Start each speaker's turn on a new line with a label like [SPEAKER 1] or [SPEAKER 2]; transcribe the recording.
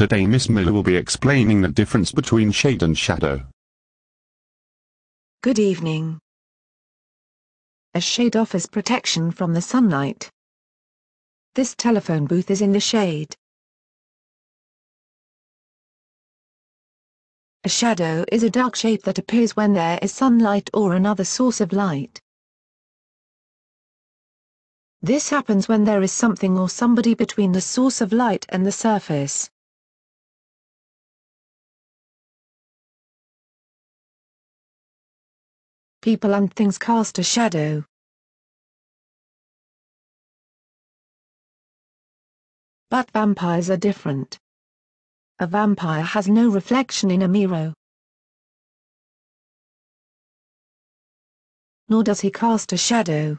[SPEAKER 1] Today Miss Miller will be explaining the difference between shade and shadow.
[SPEAKER 2] Good evening. A shade offers protection from the sunlight. This telephone booth is in the shade. A shadow is a dark shape that appears when there is sunlight or another source of light. This happens when there is something or somebody between the source of light and the surface. People and things cast a shadow. But vampires are different. A vampire has no reflection in a mirror. Nor does he cast a shadow.